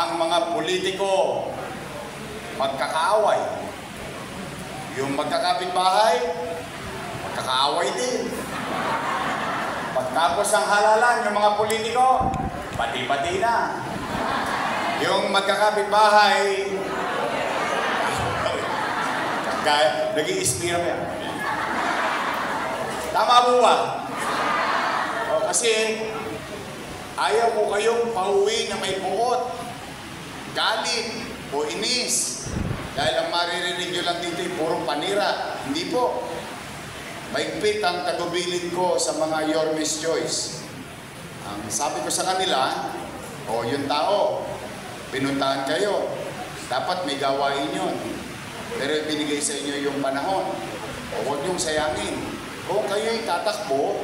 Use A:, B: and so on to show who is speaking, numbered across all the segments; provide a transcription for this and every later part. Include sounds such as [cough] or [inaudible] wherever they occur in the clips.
A: ang mga politiko magkakaaway. Yung magkakapit-bahay, magkakaaway din. Pagtapos ang halalan, yung mga politiko, pati-pati na. Yung magkakapit-bahay, kaya, nag-i-inspire yan. Tama po ba? O, kasi, ayaw ko kayong pauwi na may buot, galit, o inis. Dahil ang maririnig nyo lang dito ay puro panira. Hindi po. Maigpit ang tagubilin ko sa mga Your Miss Choice. Ang sabi ko sa kanila, o yung tao, pinuntahan kayo. Dapat may gawain yun. Pero binigay sa inyo yung panahon. O huwag yung sayangin. Kung kayo'y tatakbo,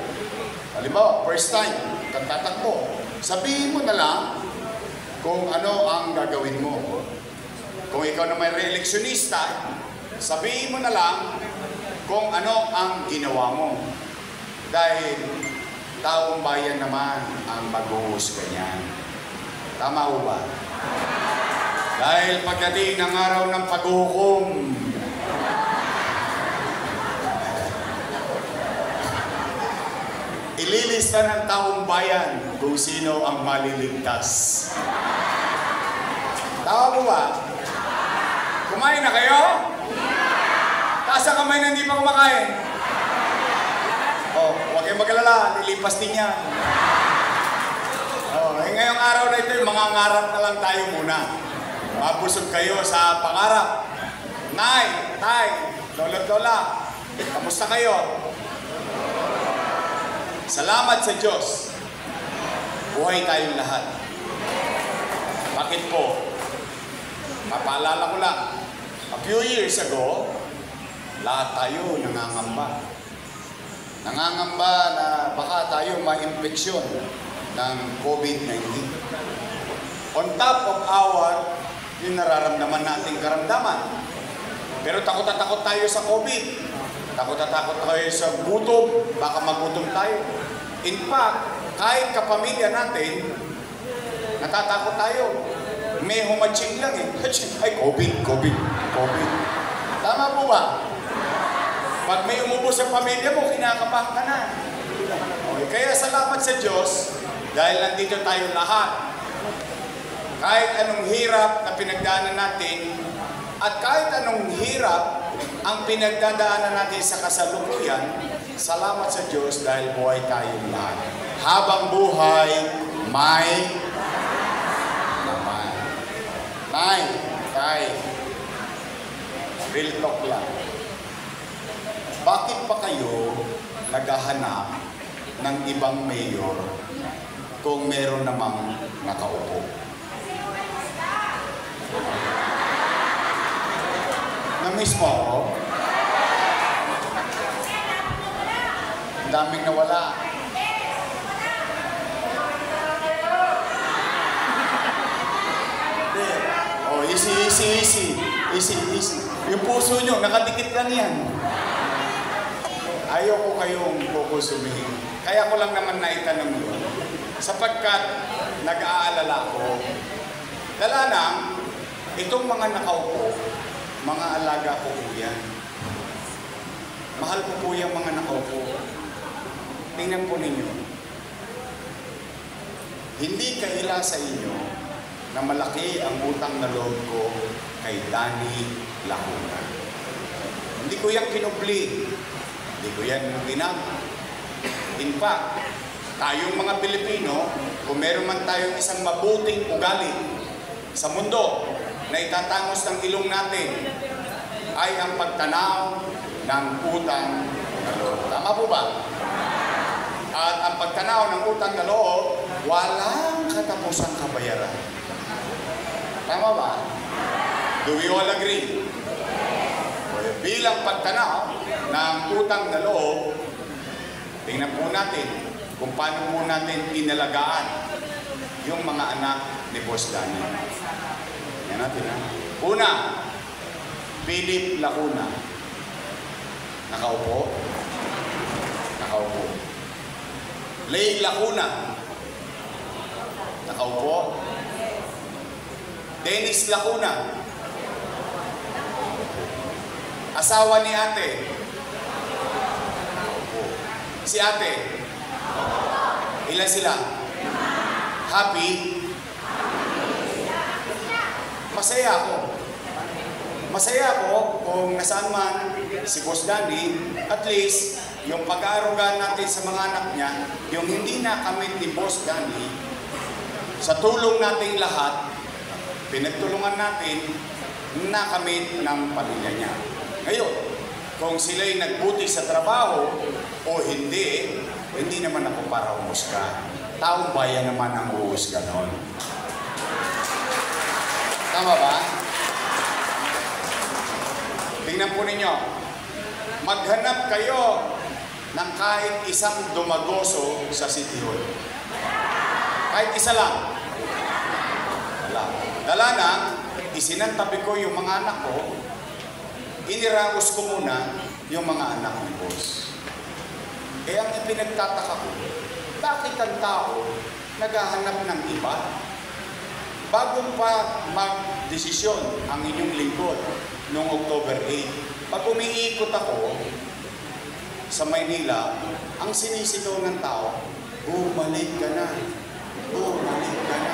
A: halimbawa, first time, kang tatakbo, sabihin mo na lang kung ano ang gagawin mo. Kung ikaw na may re-electionista, sabihin mo na lang kung ano ang ginawa mo. Dahil taong bayan naman ang maghuhusga niyan. Tama ho ba? Dahil pagdating ng araw ng paghuhukom, ililista ng taong bayan kung sino ang maliligtas. Tama po ba? Kumain na kayo? Taas ang kamay na hindi pa kumakain. Oh, huwag kayong mag-alala, lilipas din yan. Oh, eh, ngayong araw na ito, mga ngarap na lang tayo muna. Mabusog kayo sa pangarap. Nay, tay, lolo't lola, kamusta kayo? Salamat sa Diyos. Buhay tayong lahat. Bakit po? Mapaalala ko lang, a few years ago, lahat tayo nangangamba. Nangangamba na baka tayo ma-infeksyon ng COVID-19. On top of our, yung nararamdaman nating karamdaman. Pero takot takot tayo sa COVID. Takot na takot tayo sa gutom. Baka magutom tayo. In fact, kahit kapamilya natin, natatakot tayo. May humaching lang eh. Ay, COVID, COVID, COVID. Tama po ba? Pag may umubo sa pamilya mo, kinakabahan ka na. Okay, kaya salamat sa Diyos dahil nandito tayo lahat. Kahit anong hirap na pinagdaanan natin at kahit anong hirap ang pinagdadaanan natin sa kasalukuyan, salamat sa Diyos dahil buhay tayong lahat. Habang buhay, may naman. Tay, tay, real talk lang. Bakit pa kayo naghahanap ng ibang mayor kung meron namang nakaupo? Na-miss mo ako? Ang daming nawala. Oh, easy, easy, easy. Easy, easy. Yung puso nyo, nakadikit lang yan. Ayaw ko kayong kukusumihin. Kaya ko lang naman naitanong yun. Sapagkat nag-aalala ko, dala lang, itong mga nakaupo, mga alaga ko po yan. Mahal ko po yung mga nakaupo. Tingnan po ninyo. Hindi kaila sa inyo na malaki ang utang na loob ko kay Danny Lacuna. Hindi ko yan kinubli. Hindi ko yan ginag. In fact, tayong mga Pilipino, kung meron man tayong isang mabuting ugali sa mundo na itatangos ng ilong natin, ay ang pagtanaw ng utang na loob. Tama po ba? At ang pagtanaw ng utang na loob, walang katapusang kabayaran. Tama ba? Do we all agree? Bilang pagtanaw ng utang na loob, tingnan po natin, kung paano po natin inalagaan yung mga anak ni Boss Danny. Yan natin ha. Una, Philip Lacuna. Nakaupo? Nakaupo. Lay Lacuna. Nakaupo? Dennis Lacuna. Asawa ni ate. Si ate. Ilan sila? Happy? Masaya ako. Masaya ako kung nasaan man si Boss Danny, at least yung pag-aaruga natin sa mga anak niya, yung hindi na kami ni Boss Danny, sa tulong nating lahat, pinagtulungan natin na kami ng pamilya niya. Ngayon, kung sila'y nagbuti sa trabaho o hindi, hindi naman ako para umusga. Taong bayan naman ang uusga noon. Tama ba? Tingnan po ninyo. Maghanap kayo ng kahit isang dumagoso sa City Hall. Kahit isa lang. Wala. Dala na, isinantabi ko yung mga anak ko, iniragos ko muna yung mga anak ni boss. Eh ang ipinagtataka ko, bakit ang tao naghahanap ng iba? Bago pa mag-desisyon ang inyong lingkod noong October 8, pag umiikot ako sa Maynila, ang sinisigaw ng tao, bumalik ka na, bumalik ka na.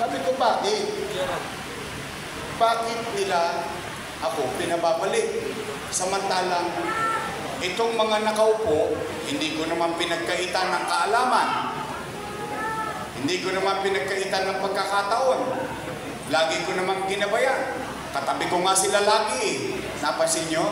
A: Sabi ko, bakit? Bakit nila ako pinababalik? Samantalang itong mga nakaupo, hindi ko naman pinagkaitan ng kaalaman. Hindi ko naman pinagkaitan ng pagkakataon. Lagi ko naman ginabayan. Katabi ko nga sila lagi eh. Napansin nyo?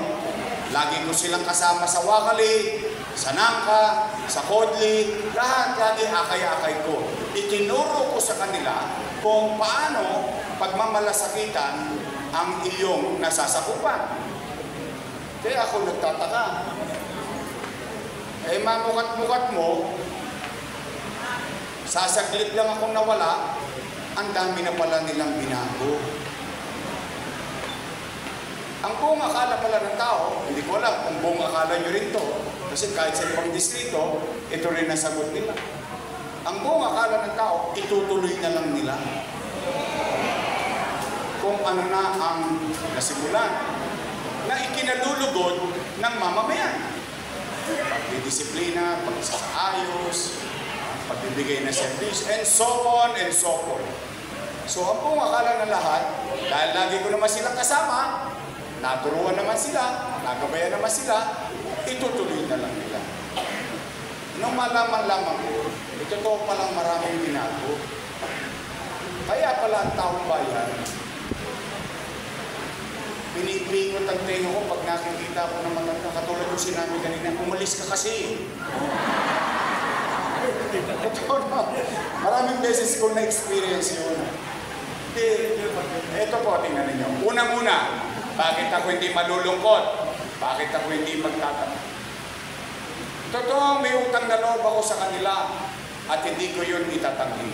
A: Lagi ko silang kasama sa Wakali, sa Nangka, sa Kodli, lahat lagi akay-akay ko. Itinuro ko sa kanila kung paano pagmamalasakitan ang iyong nasasakupan. Kaya ako nagtataka. Eh, mamukat-mukat mo, sasaglit lang akong nawala, ang dami na pala nilang binago. Ang buong akala pala ng tao, hindi ko alam kung buong akala nyo rin to, kasi kahit sa ibang distrito, ito rin ang sagot nila. Ang buong akala ng tao, itutuloy na lang nila. Kung ano na ang nasimulan, na ikinalulugod ng mamamayan. Pagdidisiplina, pagsasaayos, pagbibigay ng service, and so on and so forth. So ang buong akala ng lahat, dahil lagi ko naman silang kasama, naturuan naman sila, nagabayan naman sila, itutuloy na lang nila. Nung malaman lamang ko, ito to palang maraming binago. Kaya pala ang taong bayan, pinipingot ang tenga ko pag nakikita ko ng mga katulad yung sinabi kanina, umalis ka kasi. [laughs] Maraming beses ko na-experience yun. Hindi, ito po, tingnan ninyo. Unang-una, bakit ako hindi malulungkot? Bakit ako hindi magtataka? Totoo, may utang na loob ako sa kanila at hindi ko yun itatanggi.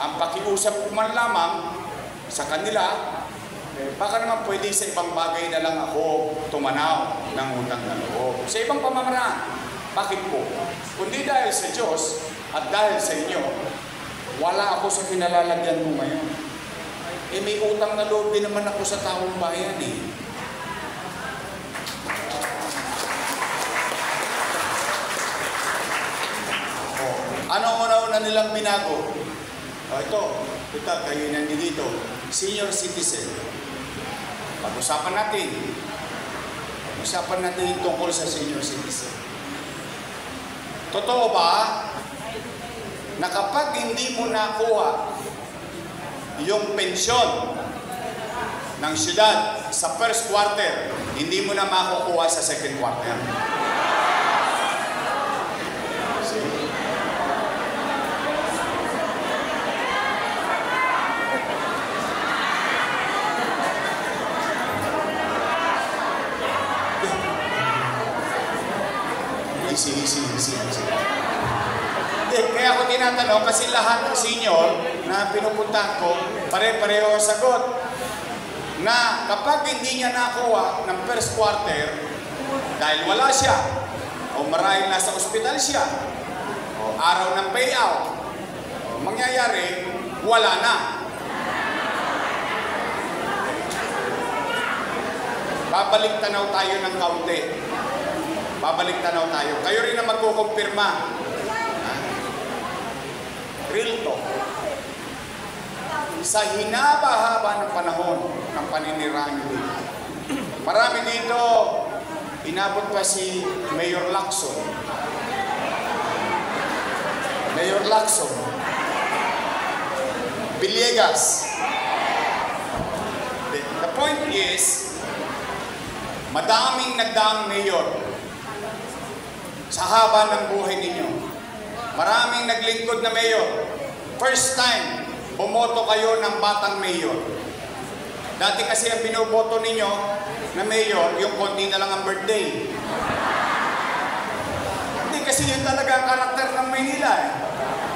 A: Ang pakiusap ko man lamang sa kanila, baka naman pwede sa ibang bagay na lang ako tumanaw ng utang na loob. Sa ibang pamamaraan. Bakit po? Kundi dahil sa Diyos at dahil sa inyo, wala ako sa kinalalagyan mo ngayon. Eh may utang na loob din naman ako sa taong bayan eh. Oh, ano una-una nilang binago? Oh, ito, ito, kayo nandito, senior citizen. Pag-usapan natin. Pag-usapan natin yung tungkol sa senior citizen. Totoo ba na kapag hindi mo nakuha yung pensyon ng syudad sa first quarter, hindi mo na makukuha sa second quarter? easy, easy, easy, easy. Hindi, kaya ako tinatanong kasi lahat ng senior na pinupuntahan ko, pare-pareho ang sagot. Na kapag hindi niya nakuha ng first quarter, dahil wala siya, o marahil nasa ospital siya, o araw ng payout, o mangyayari, wala na. Babalik tanaw tayo ng kaunti. Babalik tanaw tayo. Kayo rin na magkukumpirma. Real talk. Sa hinaba-haba ng panahon ng paninirahan nyo dito, marami dito, inabot pa si Mayor Lacson. Mayor Lacson. Villegas. The, the point is, madaming nagdaang mayor sa haba ng buhay ninyo. Maraming naglingkod na mayor. First time, bumoto kayo ng batang mayor. Dati kasi ang binoboto ninyo na mayor, yung konti na lang ang birthday. Hindi kasi yun talaga ang karakter ng Maynila eh.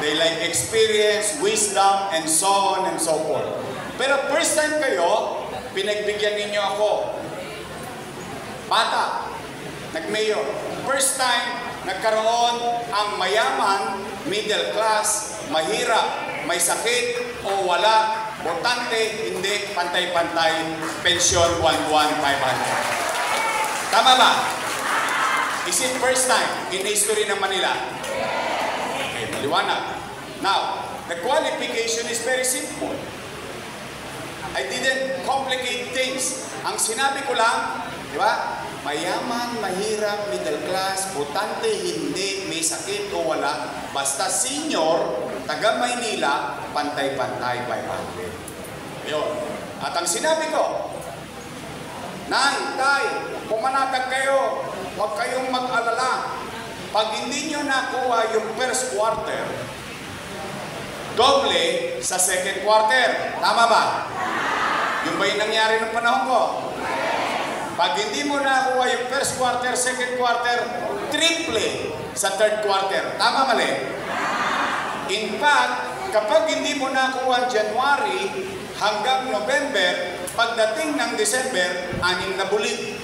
A: They like experience, wisdom, and so on and so forth. Pero first time kayo, pinagbigyan ninyo ako. Bata, nag-mayor. First time, nagkaroon ang mayaman, middle class, mahirap, may sakit o wala, botante, hindi, pantay-pantay, pensyon, buwan-buwan, 500. Tama ba? Is it first time in history ng Manila? Okay, maliwanag. Now, the qualification is very simple. I didn't complicate things. Ang sinabi ko lang, di ba? Mayaman, mahirap, middle class, butante, hindi, may sakit o wala. Basta senior, taga Maynila, pantay-pantay, 500. Yun. At ang sinabi ko, Nay, Tay, pumanatag kayo, huwag kayong mag-alala. Pag hindi nyo nakuha yung first quarter, doble sa second quarter. Tama ba? Yung ba yung nangyari ng panahon ko? Pag hindi mo nakuha yung first quarter, second quarter, triple sa third quarter. Tama mali? In fact, kapag hindi mo nakuha January hanggang November, pagdating ng December, anim na bulig.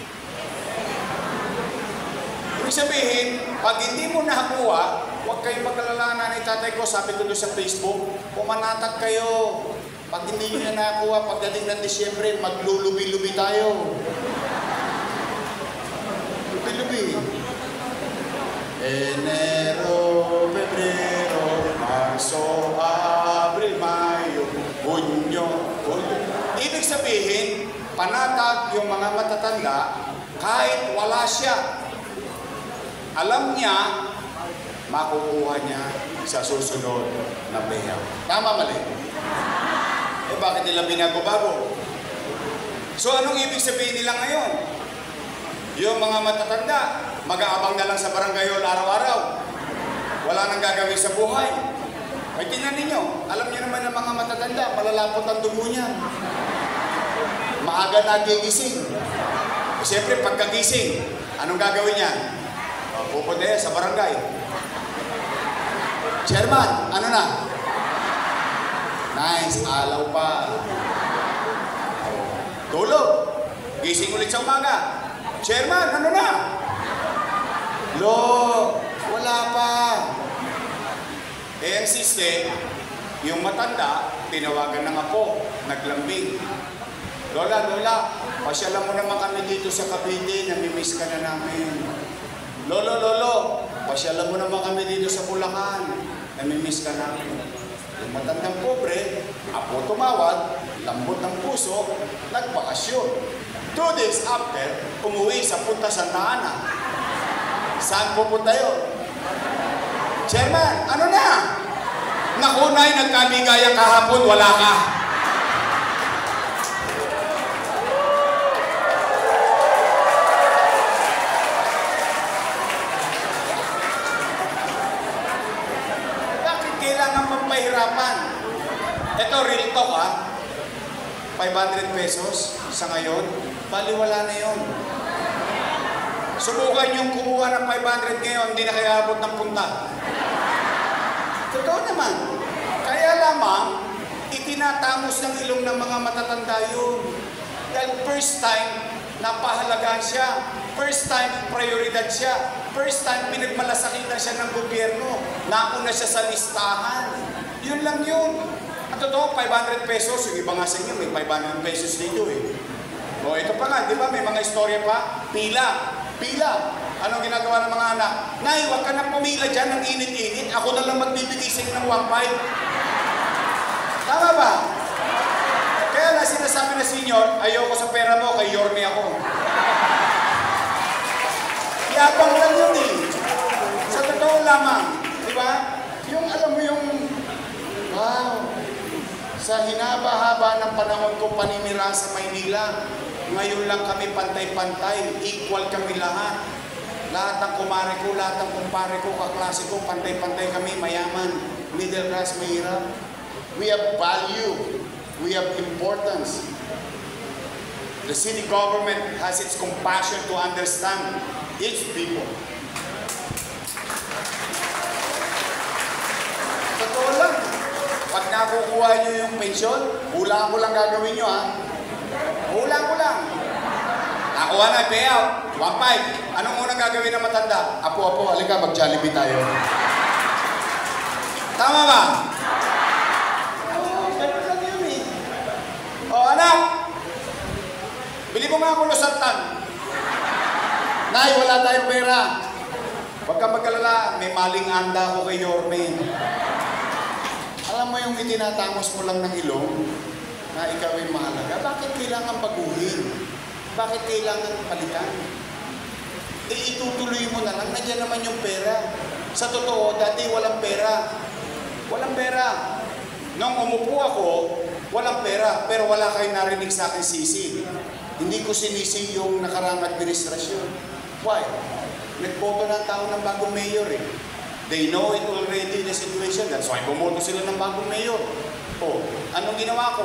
A: Ibig sabihin, pag hindi mo nakuha, huwag kayong mag-alala na ni tatay ko, sabi ko sa Facebook, pumanatag kayo. Pag hindi nyo na nakuha, pagdating ng Disyembre, maglulubi-lubi tayo. Lubi-lubi. Enero, Pebrero, Marso, Abril, Mayo, Hunyo, Hunyo. Ibig sabihin, panatag yung mga matatanda kahit wala siya. Alam niya, makukuha niya sa susunod na payout. Tama mali? Eh bakit nila binago-bago? So anong ibig sabihin nila ngayon? Yung mga matatanda, mag-aabang na lang sa barangay araw-araw. Wala nang gagawin sa buhay. Ay tingnan ninyo, alam niyo naman ng mga matatanda, malalapot ang dugo niyan. Maaga nagigising. E siyempre, pagkagising, anong gagawin niya? O, Pupunta sa barangay. Chairman, ano na? Nice, alaw pa. Tulog. Gising ulit sa umaga. Chairman, ano na? Lo, wala pa. Eh, ang siste, yung matanda, tinawagan ng apo, naglambing. Lola, Lola, pasyalan mo naman kami dito sa Cavite, namimiss ka na namin. Lolo, Lolo, pasyalan mo naman kami dito sa Bulacan, namimiss ka namin. Yung matandang pobre, apo tumawag, lambot ng puso, nagbakasyon. Two days after, umuwi sa Punta Santa Ana. Saan pupunta yun? Chairman, ano na? Nakunay, nagkabigaya kahapon, wala ka. Bakit kailangan magpahirapan? Ito, real talk ha. 500 pesos sa ngayon, baliwala na yon. Subukan yung kumuha ng 500 ngayon, hindi na kaya abot ng punta. Totoo naman. Kaya lamang, itinatamos ng ilong ng mga matatanda yun. Dahil first time, napahalagaan siya. First time, prioridad siya. First time, pinagmalasakitan siya ng gobyerno. Nauna siya sa listahan. Yun lang yun. At totoo, 500 pesos. Yung iba nga sa inyo, may 500 pesos dito eh. O, ito pa nga, di ba? May mga istorya pa. Pila. Pila. Anong ginagawa ng mga anak? Nay, huwag ka na pumila dyan ng init-init. Ako na lang magbibigay ng 1.5. Tama ba? Kaya na sinasabi na senior, ayoko sa pera mo, kay Yorme ako. Yabang lang yun eh. Sa totoo lamang. Di ba? Yung alam mo yung, wow, sa hinaba-haba ng panahon ko paninira sa Maynila, ngayon lang kami pantay-pantay, equal kami lahat. Lahat ng kumare ko, lahat ng kumpare ko, kaklase ko, pantay-pantay kami, mayaman, middle class, mahirap. We have value. We have importance. The city government has its compassion to understand its people. Totoo lang. Pag nakukuha nyo yung pension, hula ko lang gagawin nyo ha. Kulang-kulang. Nakuha na, payout. 1-5. Anong unang gagawin ng matanda? Apo-apo, halika, mag-jollibee tayo. Tama ba? Eh. Oh, anak! Bili mo nga ako lusantan. Nay, wala tayong pera. Huwag kang magkalala, may maling anda ako kay Yorme. Alam mo yung itinatangos mo lang ng ilong? na ikaw ay mahalaga, bakit kailangan baguhin? Bakit kailangan palitan? E itutuloy mo na lang, nandiyan naman yung pera. Sa totoo, dati walang pera. Walang pera. Nung umupo ako, walang pera, pero wala kayong narinig sa akin sisi. Hindi ko sinisi yung nakarang administrasyon. Why? Nagboto na tao ng bagong mayor eh. They know it already, the situation. That's why bumoto sila ng bagong mayor. O, anong ginawa ko?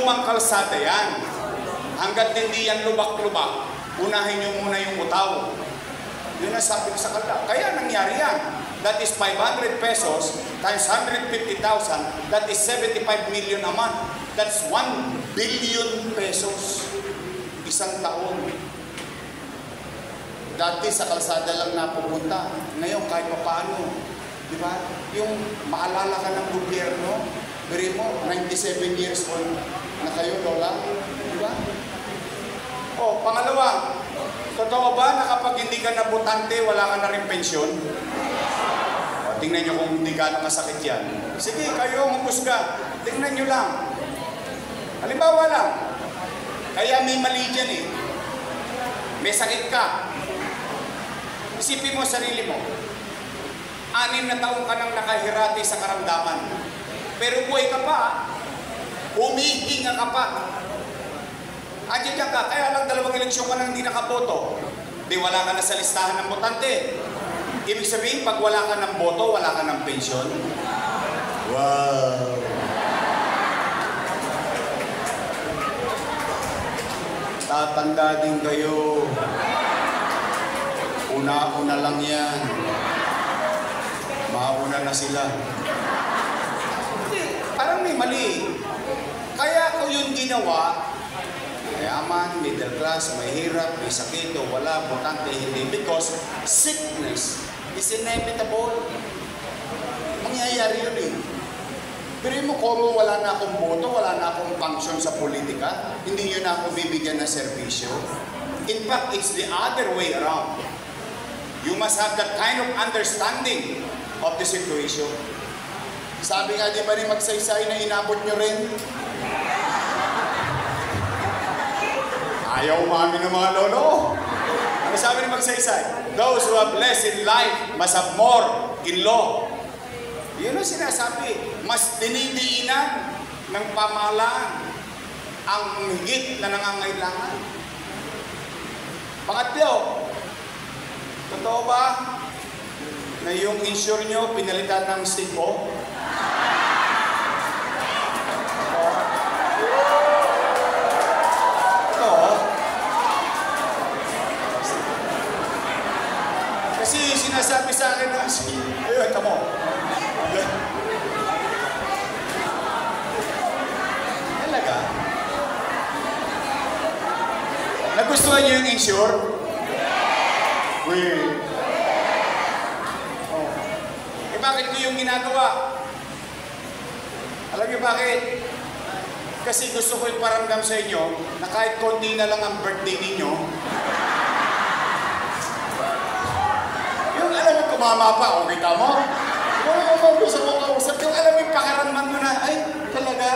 A: lumang kalsada yan. Hanggat hindi yan lubak-lubak, unahin nyo muna yung utaw. Yun ang sabi ko sa kanila. Kaya nangyari yan. That is 500 pesos times 150,000. That is 75 million a month. That's 1 billion pesos. Isang taon. Dati sa kalsada lang napupunta. Ngayon kahit pa paano. Di ba? Yung maalala ka ng gobyerno, beri mo, 97 years old na kayo, Lola. Di ba? O, pangalawa, totoo ba na kapag hindi ka nabutante, wala ka na rin pensyon? O, tingnan nyo kung hindi ka masakit yan. Sige, kayo ang husga. Tingnan nyo lang. Halimbawa lang, kaya may mali dyan eh. May sakit ka. Isipin mo sarili mo. Anim na taong ka nang nakahirati sa karamdaman. Pero buhay ka pa. Humihinga ka pa. Andiyan ka, kaya lang dalawang eleksyon ka nang hindi nakaboto. Di wala ka na sa listahan ng botante. Ibig sabihin, pag wala ka ng boto, wala ka ng pensyon. Wow! Tatanda din kayo. Una-una lang yan. Mauna na sila. Parang may mali. Kaya ko yun ginawa, mayaman, middle class, mahirap, may sakit wala, botante, hindi. Because sickness is inevitable. Mangyayari yun eh. Pero mo kung wala na akong boto, wala na akong function sa politika, hindi yun na ako bibigyan ng serbisyo. In fact, it's the other way around. You must have that kind of understanding of the situation. Sabi nga di ba rin magsaysay na inabot nyo rin? Ayaw mami ng mga lolo. Ano sabi ni Magsaysay? Those who have less in life must have more in law. Yun ang sinasabi. Mas dinidiinan ng pamahalaan ang higit na nangangailangan. Pangatlo, totoo ba na yung insure nyo pinalitan ng stigmo? Sa akin na, ayun, ito mo. Talaga? Nagustuhan niyo yung insure? Wait. Oh. Eh bakit ko yung ginagawa? Alam niyo bakit? Kasi gusto ko iparamdam sa inyo na kahit konti na lang ang birthday ninyo, kumama pa, okay ka mo? Kung ako mo gusto mo kausap, yung alam yung pakaramdam mo na, ay, talaga,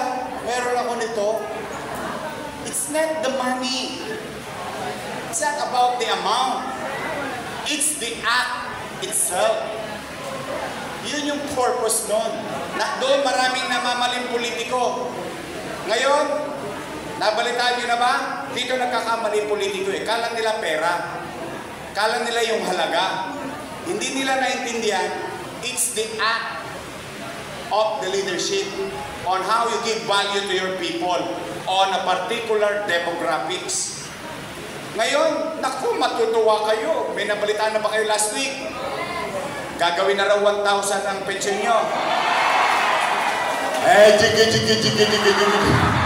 A: meron ako nito. It's not the money. It's not about the amount. It's the act itself. Yun yung purpose nun. Na, doon maraming namamaling politiko. Ngayon, nabalitaan nyo na ba? Dito nagkakamali politiko eh. Kala nila pera. Kala nila yung halaga. Hindi nila naintindihan, it's the act of the leadership on how you give value to your people on a particular demographics. Ngayon, naku, matutuwa kayo. May nabalitaan na ba kayo last week? Gagawin na raw 1,000 ang pensyon nyo. Eh, jigi, jigi, jigi, jigi, jigi.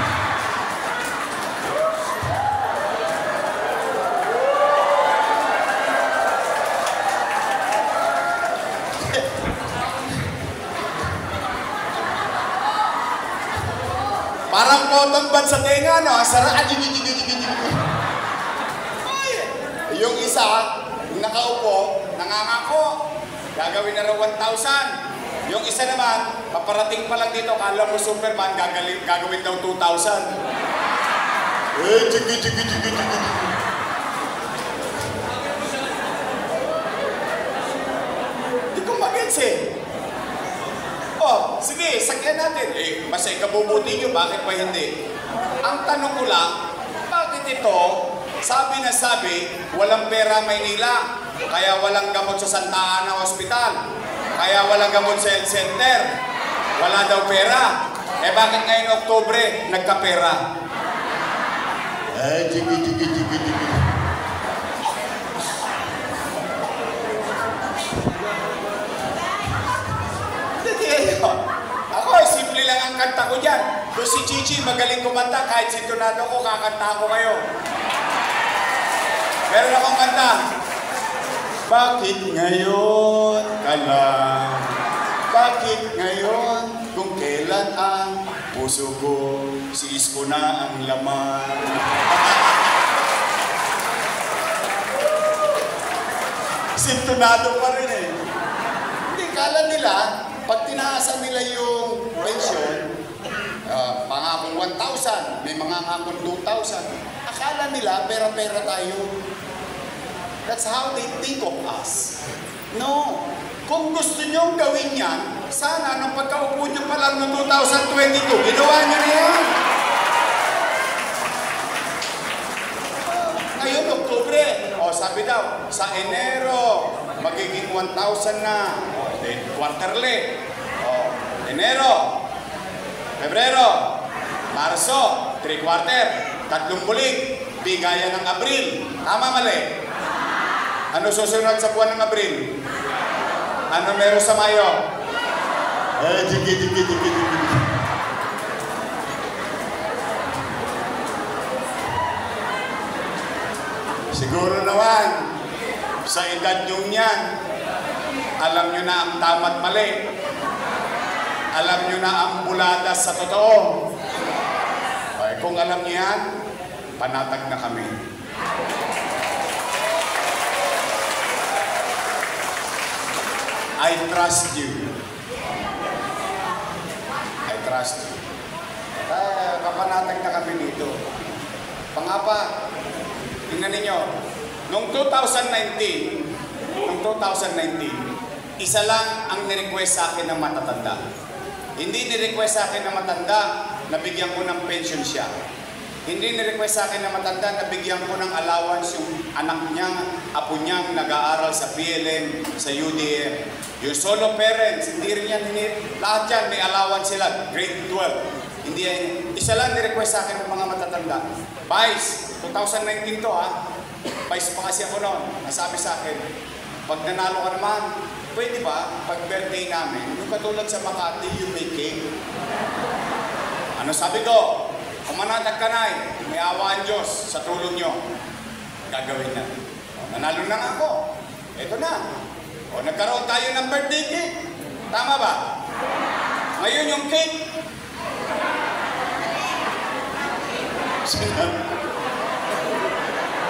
A: Bud sa tenga, no? Sara, ah, yung isa, yung nakaupo, nangangako, gagawin na raw 1,000. Yung isa naman, paparating pa lang dito, kala mo Superman, gagawin, gagawin daw 2,000. Eh, jigi, jigi, jigi, jigi, jigi. Hindi ko magets eh. Oh, sige, sakyan natin. Eh, basta ikabubuti nyo, bakit pa hindi? Ang tanong ko lang, bakit ito, sabi na sabi, walang pera Maynila, kaya walang gamot sa Santa Ana Hospital, kaya walang gamot sa health center, wala daw pera. Eh bakit ngayon Oktubre, nagkapera? Eh, jigi, jigi, jigi, jigi. Kanta ko dyan. Kung si Chichi magaling kumanta, kahit sintonado ko, kakanta ko kayo. Meron akong kanta. Bakit ngayon ka lang? Bakit ngayon kung kailan ang puso ko, siis ko na ang laman? [laughs] Sintonado pa rin eh. Hindi, kala nila, pag tinaasan nila yung pensyon, uh, pangakong 1,000, may mga ngakong 2,000, akala nila pera-pera tayo. That's how they think of us. No. Kung gusto nyong gawin yan, sana nung pagkaupo nyo pa lang noong 2022, ginawa nyo na yan. Ngayon, Oktubre, o sabi daw, sa Enero, magiging 1,000 na. Then, quarterly. O, Enero, Pebrero, Marso, three quarter, tatlong bulig, bigayan ng Abril. Tama mali? Ano susunod sa buwan ng Abril? Ano meron sa Mayo? Eh, jigi, jigi, jigi, jigi. Siguro naman, sa edad yung yan, alam nyo na ang tama't mali. Alam nyo na ang bulada sa totoo. Okay, kung alam nyo yan, panatag na kami. I trust you. I trust you. Kaya kapanatag na kami dito. Pangapa, tingnan ninyo, Noong 2019, noong 2019, isa lang ang nirequest sa akin ng matatanda. Hindi ni-request sa akin ng matanda na bigyan ko ng pension siya. Hindi ni-request sa akin ng matanda na bigyan ko ng allowance yung anak niyang, apo niyang nag-aaral sa PLM, sa UDM. Yung solo parents, hindi rin yan, hindi, lahat yan may allowance sila, grade 12. Hindi yan, isa lang ni-request sa akin ng mga matatanda. Vice, 2019 to ha, Vice pa kasi ako noon, nasabi sa akin, pag nanalo ka naman, pwede ba, pag birthday namin, yung katulad sa Makati, you make cake. Ano sabi ko? Kumanatag ka na eh. May awa ang Diyos sa tulong nyo. Gagawin na. O, nanalo na nga ako. Ito na. O, nagkaroon tayo ng birthday cake. Tama ba? Ngayon yung cake. [laughs]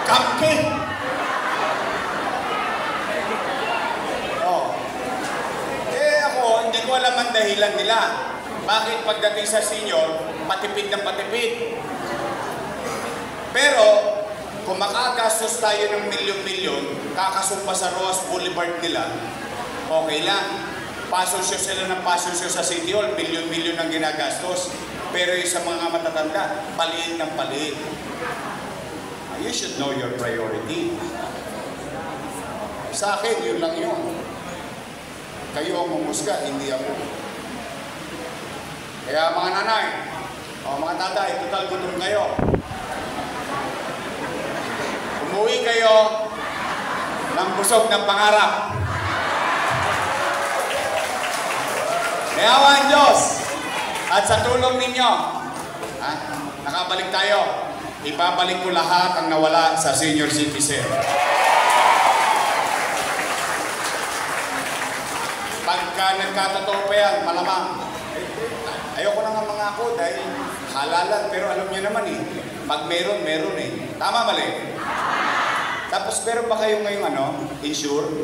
A: Cupcake. Oh. Eh ako, alam ang dahilan nila. Bakit pagdating sa senior, patipid ng patipid? Pero, kung makagastos tayo ng milyon-milyon, kakasumpa sa Roas Boulevard nila, okay lang. Pasosyo sila ng pasosyo sa City Hall, milyon-milyon ang ginagastos. Pero yung sa mga matatanda, paliit ng paliit. You should know your priority. Sa akin, yun lang yun. Kayo ang mumusga, hindi ako. Kaya mga nanay, o mga tatay, total gutom kayo. Umuwi kayo ng busog ng pangarap. Kayawa ang Diyos at sa tulong ninyo, ha, nakabalik tayo. Ibabalik ko lahat ang nawala sa senior citizen. Pagka nagkatotoo pa yan, malamang. Ayoko na nga mga ako dahil halalan, pero alam niyo naman eh, pag meron, meron eh. Tama mali? Tapos meron ba kayo ngayong ano, insure?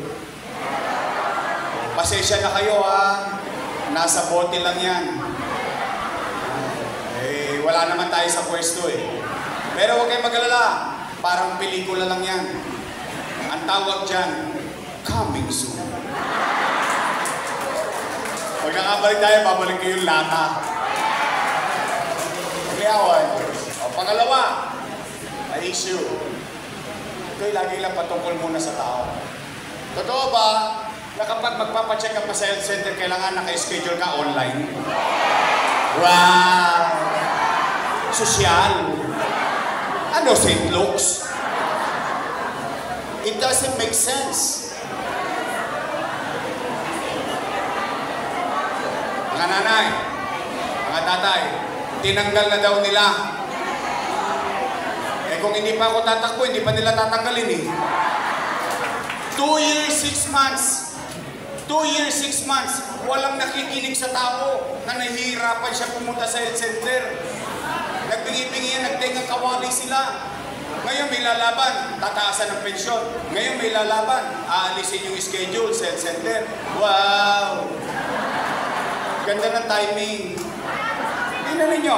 A: Pasensya na kayo ha, nasa bote lang yan. Eh, wala naman tayo sa pwesto eh. Pero huwag kayong mag-alala, parang pelikula lang yan. Ang tawag dyan, coming soon. Pag nakabalik tayo, babalik ko yung lata. Umiyawan. O pangalawa, ay issue. Ito'y lagi lang patungkol muna sa tao. Totoo ba na kapag magpapacheck up pa sa health center, kailangan naka-schedule ka online? Wow! Sosyal. Ano, St. Luke's? It doesn't make sense. Nanay, mga tatay, tinanggal na daw nila. Eh kung hindi pa ako tatakbo, hindi pa nila tatanggalin eh. Two years, six months. Two years, six months. Walang nakikinig sa tao na nahihirapan siya pumunta sa health center. Nagbingi-bingi nagtengang kawali sila. Ngayon may lalaban, tataasan ng pensyon. Ngayon may lalaban, aalisin yung schedule health center. Wow! Ganda ng timing. Tingnan ninyo.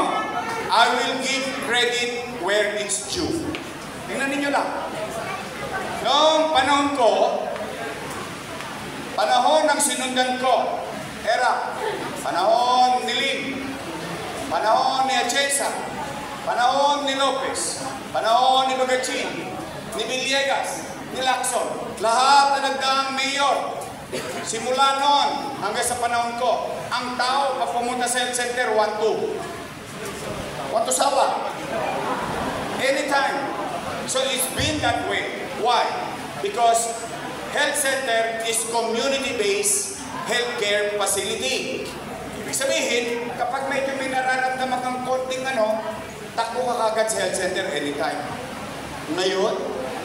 A: I will give credit where it's due. Tingnan ninyo lang. Noong panahon ko, panahon ng sinundan ko, era, panahon ni Lim, panahon ni Atienza, panahon ni Lopez, panahon ni Bagachin, ni Villegas, ni Lacson, lahat na nagdaang mayor, simula noon hanggang sa panahon ko, ang tao pag pumunta sa health center, 1-2. 1 to sawa. Anytime. So it's been that way. Why? Because health center is community-based healthcare facility. Ibig sabihin, kapag medyo may nararamdaman kang konting ano, takbo ka kagad sa health center anytime. Ngayon,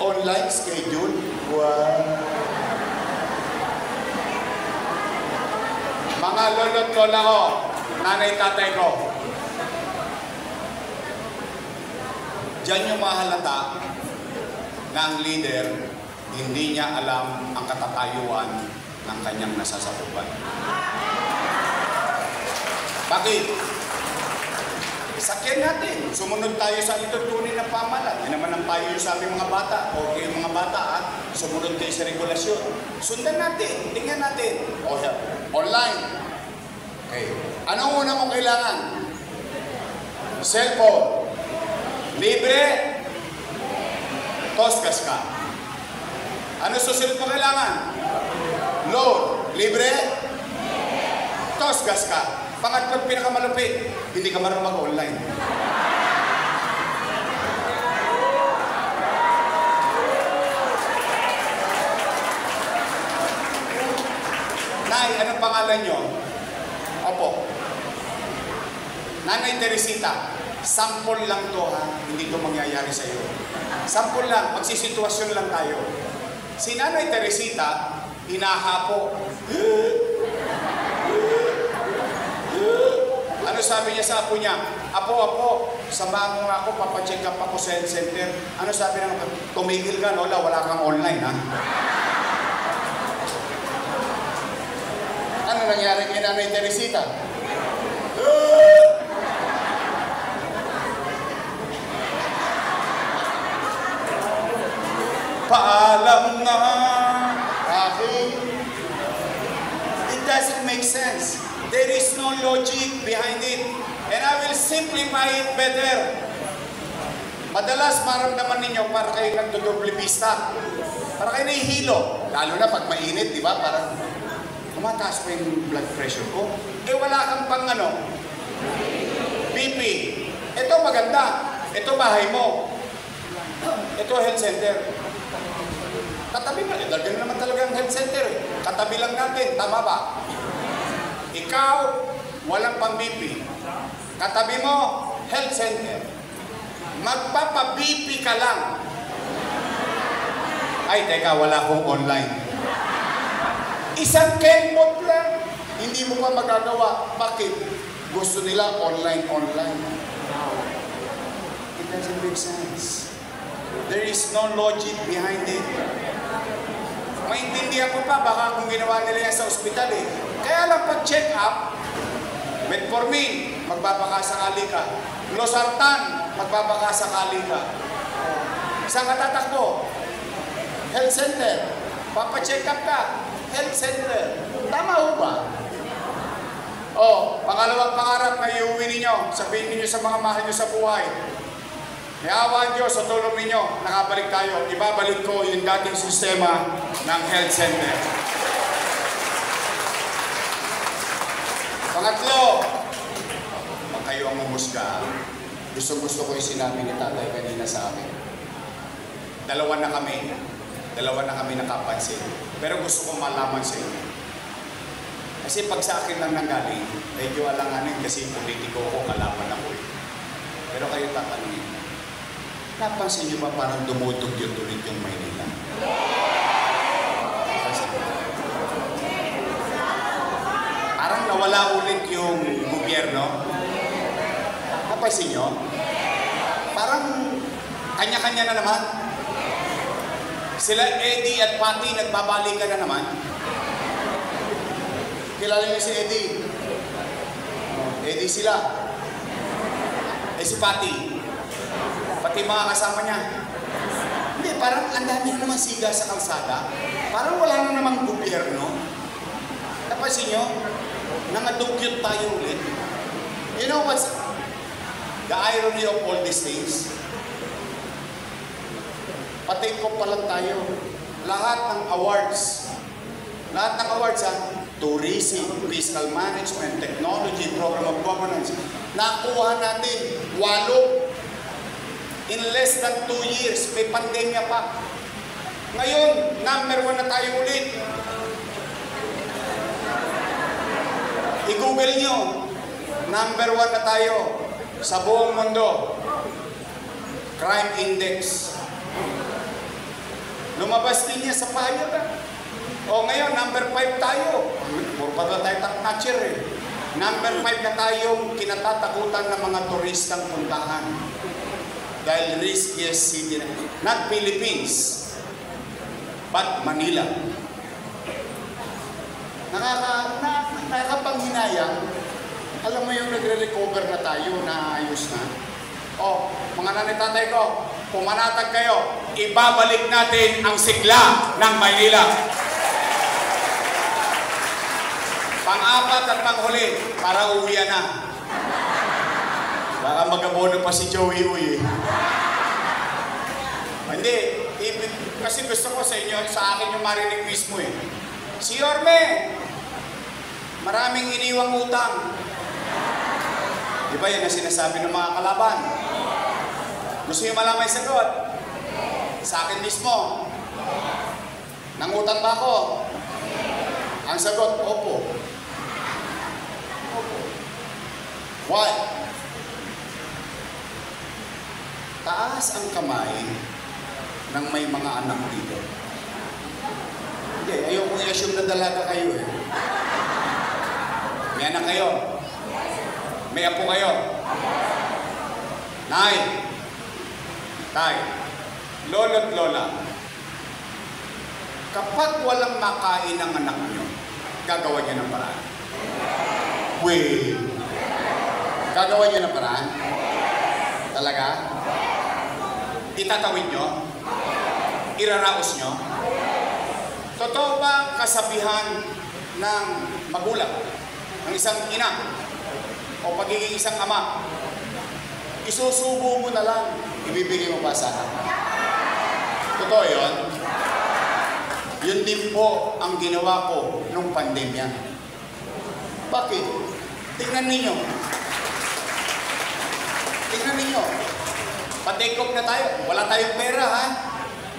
A: online schedule. Wow. Mga lolo't lola ko, nanay tatay ko. Diyan yung mahalata na ang leader, hindi niya alam ang katatayuan ng kanyang nasasakupan. Bakit? sakyan natin. Sumunod tayo sa itutunin ng pamalan. Yan naman ang payo sa aming mga bata. O kayo mga bata, ha? sumunod kayo sa regulasyon. Sundan natin. Tingnan natin. O, online. Okay. Anong una mong kailangan? Cellphone. Libre. Toskas ka. Ano susunod mo kailangan? Loan. Libre? Tosgas ka. Pangatlong pinakamalupit, hindi ka marunong mag-online. Nay, anong pangalan nyo? Opo. Nanay Teresita, sample lang to ha, hindi to mangyayari sa iyo. Sample lang, magsisitwasyon lang tayo. Si Nanay Teresita, hinahapo. Ano sabi niya sa apo niya? Apo, apo, samahan mo nga ako, papacheck up ako sa health center. Ano sabi ng? Tumigil ka, Lola, wala kang online, ha? Ano nangyari kay Nanay Teresita? Paalam na aking It doesn't make sense. There is no logic behind it. And I will simplify it better. Madalas maramdaman ninyo para kayo nagdodoble pista. Para kayo nahihilo. Lalo na pag mainit, di ba? Parang tumataas pa yung blood pressure ko. Eh wala kang pang ano? BP. Ito maganda. Ito bahay mo. [clears throat] Ito health center. Katabi mo, eh, ganun naman talaga ang health center eh. Katabi lang natin, tama ba? Ikaw, walang pang BP. Katabi mo, health center. Magpapa-BP ka lang. Ay, teka, wala akong online. Isang kenbot lang. Hindi mo pa magagawa. Bakit? Gusto nila online, online. It doesn't make sense. There is no logic behind it. Maintindihan ko pa, baka kung ginawa nila yan sa ospital eh. Kaya lang pag-check up, metformin, magbabaka sakali ka. Losartan, magbabaka sakali ka. Saan ka tatakbo? Health center. Papacheck up ka. Health center. Tama ho ba? Oh, pangalawang pangarap na iuwi ninyo. Sabihin ninyo sa mga mahal nyo sa buhay. Yawan Diyos sa tulong ninyo, nakabalik tayo. Ibabalik ko yung dating sistema ng health center. Pangatlo, pag kayo ang umusga, gusto gusto ko yung sinabi ni tatay kanina sa akin. Dalawa na kami. Dalawa na kami nakapansin. Pero gusto ko malaman sa inyo. Kasi pag sa akin lang nanggaling, medyo alanganin kasi politiko ko, kalaban ako eh. Pero kayo tatanungin, napansin niyo ba parang dumudugyot ulit yung Maynila? Parang nawala ulit yung gobyerno. Napansin niyo? Parang kanya-kanya na naman. Sila Eddie at Patty nagbabalikan na naman. Kilala niyo si Eddie? Eddie sila. Eh si Patty. Pati mga kasama niya. Hindi, parang ang dami na naman siga sa kalsada. Parang wala na namang gobyerno. Napansin niyo? Nangadugyot tayo ulit. You know what's the irony of all these things? Patay ko pa lang tayo. Lahat ng awards. Lahat ng awards ha. Tourism, fiscal management, technology, program of governance. Nakuha natin. Walo. In less than two years, may pandemya pa. Ngayon, number one na tayo ulit. I-google nyo, number one na tayo sa buong mundo. Crime Index. Lumabas din niya sa pahayag. ah. O ngayon, number 5 tayo. Puro pa na tayo taknatcher eh. Number 5 na tayong kinatatakutan ng mga turistang puntahan. Dahil riskiest city na. Not Philippines, but Manila. Nakaka, na, nakakapanghinayang
B: Alam mo yung nagre-recover na tayo na ayos na? Oh, mga nanay tatay ko, pumanatag kayo,
A: Ibabalik natin ang sigla ng Maynila. Pang-apat at panghuli, para uwian na. Baka magabono pa si Joey Uy. eh. Hindi, ibig, kasi gusto ko sa inyo, sa akin yung marinig mismo eh. Si Yorme, maraming iniwang utang. Di ba yan ang sinasabi ng mga kalaban? Gusto niyo malaman yung sagot? Sa akin mismo. Nangutang ba ako? Ang sagot, opo. Why? Taas ang kamay ng may mga anak dito. Hindi, ayoko i-assume na dalaga kayo eh. May anak kayo. May apo kayo. Nay, tay, lolo't lola, kapag walang makain ng anak nyo, gagawa niyo ng paraan. Wait. Gagawa niyo ng paraan? Talaga? Itatawid nyo? Iraraos nyo? Totoo ba kasabihan ng magulang, ng isang ina, o pagiging isang ama, isusubo mo na lang, ibibigay mo pa sa akin. Totoo yun? Yun din po ang ginawa ko nung pandemya. Bakit? Tingnan ninyo. Tingnan ninyo. Pa-take na tayo. Wala tayong pera, ha?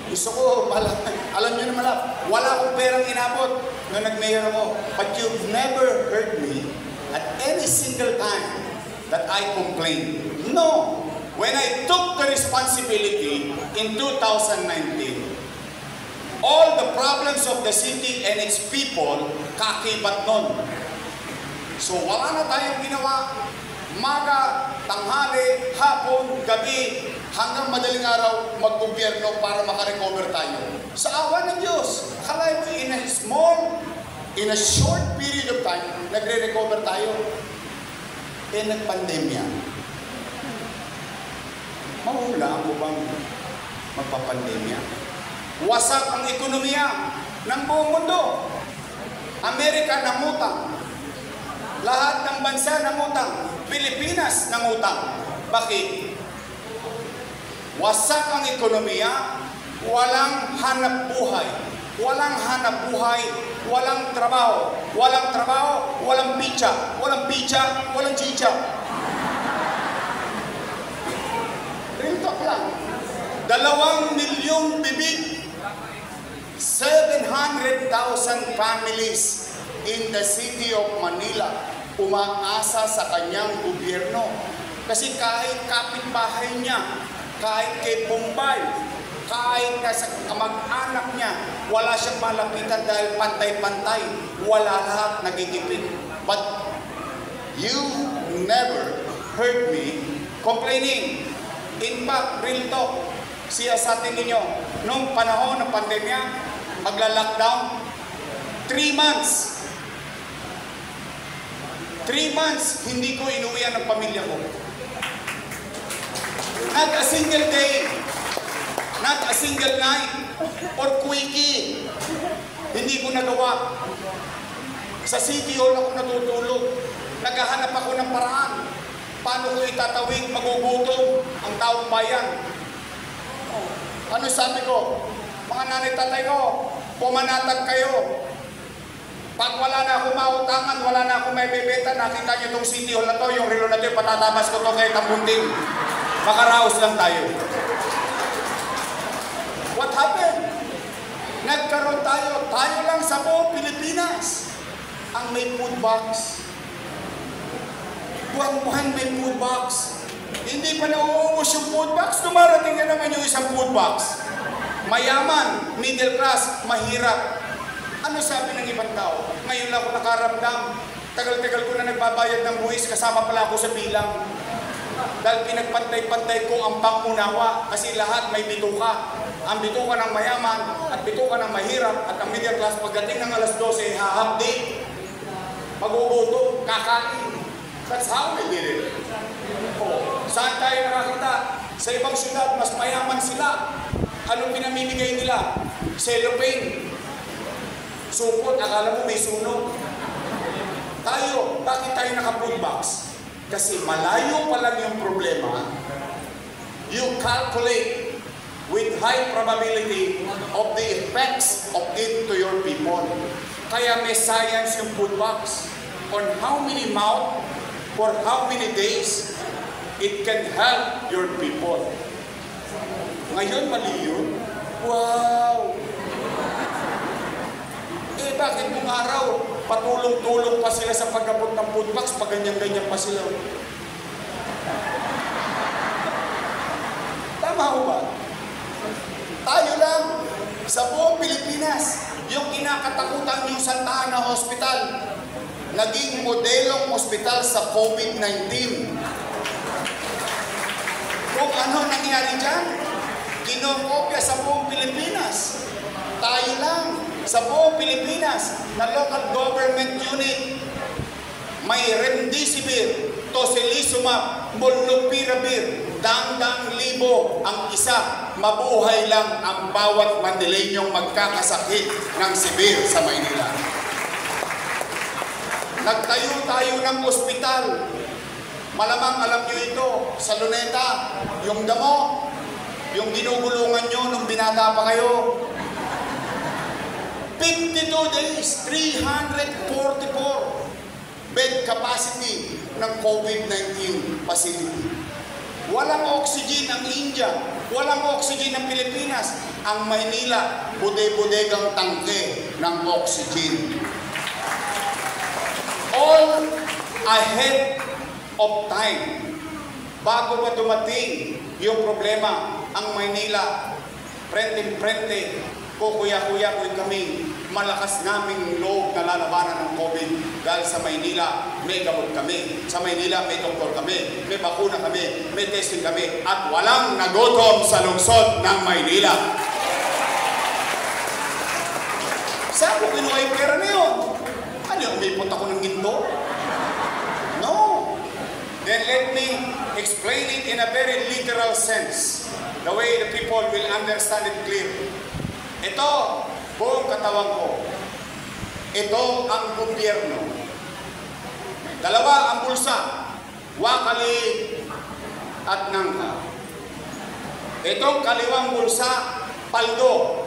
A: Gusto ko, pala, [laughs] alam nyo naman lang, wala akong perang inabot nung nag-mayor ako. But you've never heard me at any single time that I complained. No. When I responsibility in 2019, all the problems of the city and its people kakibat nun. So wala na tayong ginawa. Maga, tanghali, hapon, gabi, hanggang madaling araw mag-gobyerno para makarecover tayo. Sa awa ng Diyos, akala mo in a small, in a short period of time, nagre-recover tayo. Eh, nagpandemya. Mahulaan mo bang magpapandemya? Wasak ang ekonomiya ng buong mundo. Amerika namutang. Lahat ng bansa namutang. Pilipinas nangutang. Bakit? Wasak ang ekonomiya, walang hanap buhay. Walang hanap buhay, walang trabaho. Walang trabaho, walang pitsa. Walang pitsa, walang chicha. Real talk lang. Dalawang milyong bibig 700,000 families in the city of Manila umaasa sa kanyang gobyerno. Kasi kahit kapitbahay niya, kahit kay Bombay, kahit nasa kamag-anak niya, wala siyang malapitan dahil pantay-pantay. Wala lahat nagigipit. But you never heard me complaining. In fact, real talk, siya sa atin ninyo, nung panahon ng pandemya, magla-lockdown, three months. Three months, hindi ko inuwian ng pamilya ko. Not a single day, not a single night, or quickie. Hindi ko nagawa. Sa City Hall ako natutulog. Naghahanap ako ng paraan. Paano ko itatawid, magugutom ang taong bayan? Ano sabi ko? Mga nanay tatay ko, pumanatag kayo. Pag wala na akong mautangan, wala na akong may bebeta, nakita niyo itong city hall na to, yung relo na to, patatamas ko to kay Tambunting. Makaraos lang tayo. What happened? Nagkaroon tayo, tayo lang sa buong Pilipinas ang may food box. Buwan-buwan may food box. Hindi pa nauubos yung food box, dumarating na naman yung isang food box. Mayaman, middle class, mahirap. Ano sabi ng ibang tao? Ngayon lang ako nakaramdam. Tagal-tagal ko na nagbabayad ng buwis, kasama pala ako sa bilang. Dahil pinagpantay-pantay ko ang pangunawa kasi lahat may bituka. Ang bituka ng mayaman at bituka ng mahirap at ang middle class pagdating ng alas 12, hahapdi. Magugutom, kakain.
B: That's how we did it. Oh, saan tayo nakakita? Sa ibang syudad, mas mayaman sila. Anong pinamimigay nila? Cellophane. Supot, akala mo may sunog. Tayo, bakit tayo naka-food box? Kasi malayo pa lang yung problema. You calculate with high probability of the effects of it to your people. Kaya may science yung food box on how many mouth for how many days it can help your people. Ngayon, mali yun. Wow! Eh, bakit nung araw, patulong-tulong pa sila sa pagkabot ng food box, pag ganyan-ganyan pa sila. Tama ho ba? Tayo lang, sa buong Pilipinas, yung kinakatakutan yung Santa Ana Hospital, naging modelong hospital sa COVID-19. Kung ano nangyari dyan, kinokopya sa buong Pilipinas. Tayo lang, sa buong Pilipinas, na local government unit, may remdesivir, tocilizumab, molnupiravir, dang-dang libo ang isa. Mabuhay lang ang bawat Manilenyong magkakasakit ng sibir sa Maynila. Nagtayo tayo ng ospital. Malamang alam nyo ito, sa Luneta, yung damo, yung ginugulungan nyo nung binata pa kayo. 52 days, 344 bed capacity ng COVID-19 facility. Walang oxygen ang India, walang oxygen ang Pilipinas. Ang Maynila, bude-budegang tangke ng oxygen. All ahead of time. Bago pa dumating yung problema, ang Maynila, prente-prente, kukuya-kuya ko kami, malakas naming loob na lalabanan ng COVID dahil sa Maynila may gamot kami, sa Maynila may doktor kami, may bakuna kami, may testing kami, at walang nagutom sa lungsod ng Maynila. Saan ko kinuha yung pera na yun? Umipot ako ng ginto? No. Then let me explain it in a very literal sense. The way the people will understand it clearly. Ito, buong katawan ko. Ito ang gobyerno. Dalawa ang bulsa. Wakali at nangka. Itong kaliwang bulsa, paldo.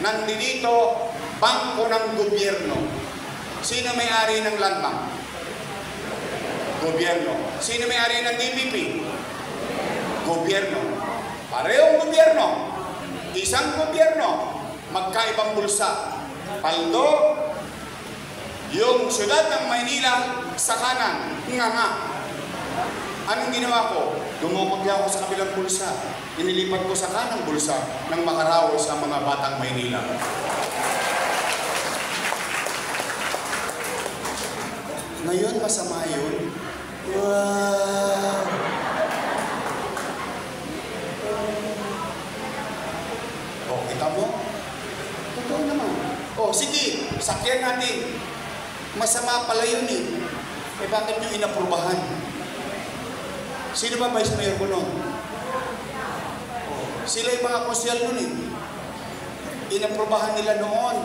B: Nandito, bangko ng gobyerno. Sino may-ari ng land bank? Gobyerno. Sino may-ari ng DBP? Gobyerno. Parehong gobyerno. Isang gobyerno, magkaibang bulsa. Paldo, yung syudad ng Maynila sa kanan, nga nga. Anong ginawa ko? Dumukot ako sa kabilang bulsa. Inilipat ko sa kanang bulsa nang makaraos ang mga batang Maynila. Ngayon, masama yun. Wow! Oh, kita mo? Totoo naman. Oh, sige, sakyan natin. Masama pala yun eh. Eh bakit nyo inaprubahan? Sino ba vice mayor ko noon? Oh, sila yung mga konsyal nun eh. Inaprubahan nila noon.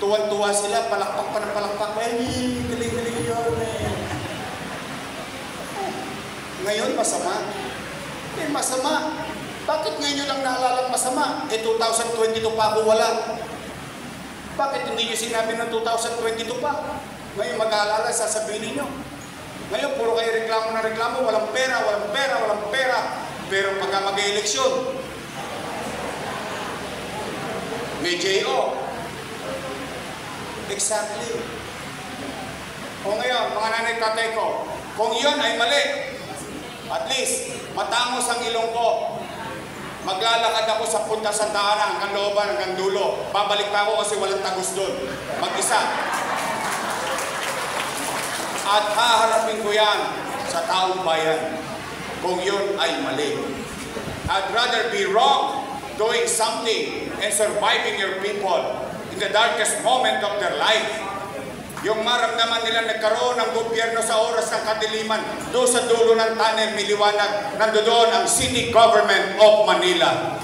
B: Tuwan-tuwa sila, palakpak pa ng palakpak. Ay, galing-galing yun eh. Ngayon, masama. Eh, masama. Bakit ngayon nyo lang naalala masama? Eh, 2022 pa ako wala. Bakit hindi nyo sinabi ng 2022 pa? Ngayon mag-aalala, sasabihin ninyo. Ngayon, puro kayo reklamo na reklamo, walang pera, walang pera, walang pera. Pero pagka mag-eleksyon, may J.O. Exactly. O ngayon, mga nanay tatay ko, kung yun ay mali, at least, matangos ang ilong ko. Maglalakad ako sa punta sa Ana hanggang looban, hanggang dulo. Babalik pa ako kasi walang tagos doon. Mag-isa. At haharapin ko yan sa taong bayan kung yun ay mali. I'd rather be wrong doing something and surviving your people the darkest moment of their life Yung maramdaman nila nagkaroon ng gobyerno sa oras ng kadiliman, doon sa dulo ng tunnel, miliwanag, nandoon ang City Government of Manila.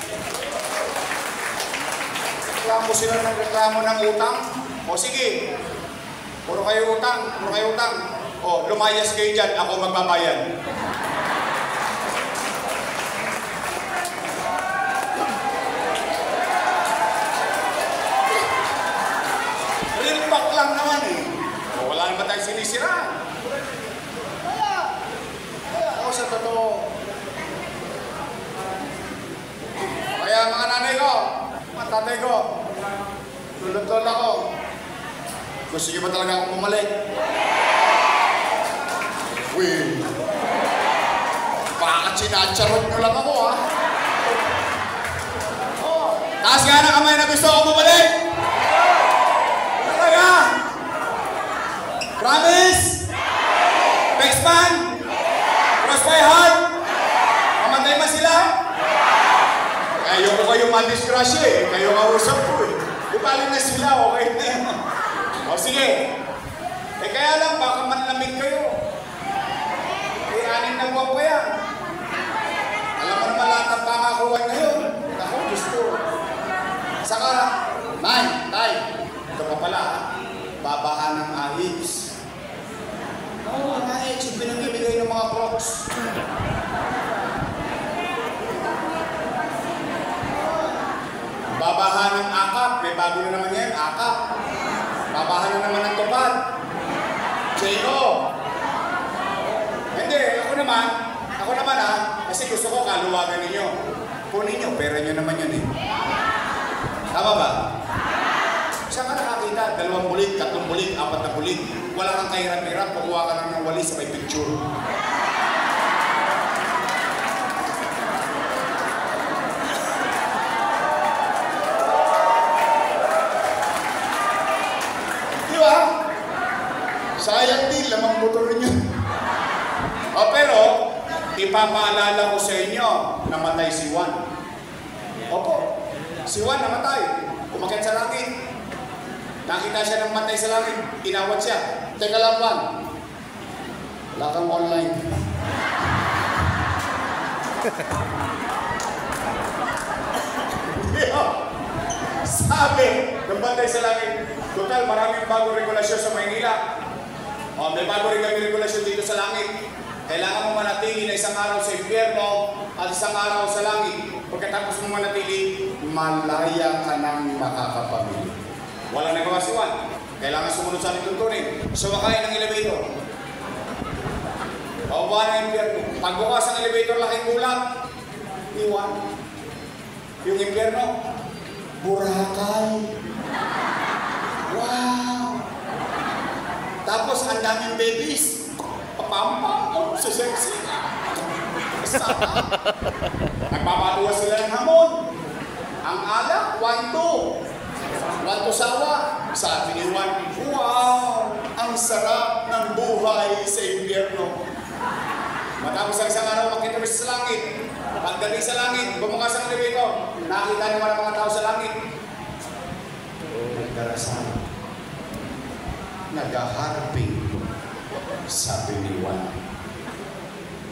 B: Reklamo sila ng reklamo ng utang. O sige, puro kayo utang, puro kayo utang. O, lumayas kayo dyan, ako magbabayad. Real talk lang naman eh. O, wala tayong sinisiraan. Kaya, kaya ako sa totoo. Kaya mga nanay ko, mga tatay ko, tulad-tulad ako. Gusto niyo ba talaga akong bumalik? Uy, bakit sinacharot nyo lang ako ha? Oh, taas nga na kamay na gusto akong bumalik! Talaga! Promise? Pexman? Cross my heart? Mamatay ba sila? Ayoko kayo madisgrasya eh. Kayo kausap ko eh. Bali na sila, okay na yan. O sige. Eh kaya lang, baka manlamig kayo. Eh, anin na buwan yan. Alam mo naman lahat ng pangakuan ngayon. Ako, gusto. Saka, Nay, Tay, ito pa pala, ha? babahan ng ahits. Oo, oh, ang ahits, yung ng mga crocs. Babahan ng akap, may bago na naman yan, akap. Babahan na naman ng tupad. J.O. Hindi, ako naman, ako naman ha, kasi gusto ko kaluwagan ninyo. Kunin nyo, pera nyo naman yun eh. Tama ba? Saan ka nakakita? Dalawang bulig, tatlong bulig, apat na bulig. Wala kang kahirap-hirap, kukuha ka lang ng wali sa may picture. Di ba? Sayang din, lamang motor niyo. o pero, ipapaalala ko sa inyo, namatay si Juan. Opo, si Juan namatay. Umakit sa langit. Nakita siya ng matay sa langit. Tinawad siya. Teka lang, Juan. Wala kang online. [laughs] Sabi, ng bantay sa langit, total maraming bagong regulasyon sa Maynila. O, may bago rin kami regulasyon dito sa langit. Kailangan mo manatili na isang araw sa impyerno at isang araw sa langit. Pagkatapos mo manatili, malaya ka nang makakapamili. Walang nagpapasiwan. Ah. Kailangan sumunod sa aming tuntunin. Sumakay ng elevator. Pababa ng impyerno. Pagbukas ng elevator, laking gulat. Iwan. Yung impyerno, burakay. Wow! Tapos, ang daming babies. Papampam. Oh, so sexy. Nagpapatuwa sila ng hamon. Ang alak, 1-2. Waldo Sawa, sabi ni Juan, Wow! Ang sarap ng buhay sa impyerno. Matapos ang isang araw, makita mo sa langit. Pagdating sa langit, bumukas ang libay. Nakita naman ang mga tao sa langit. Nagdarasal. Nagaharapin ko. Sabi ni Juan,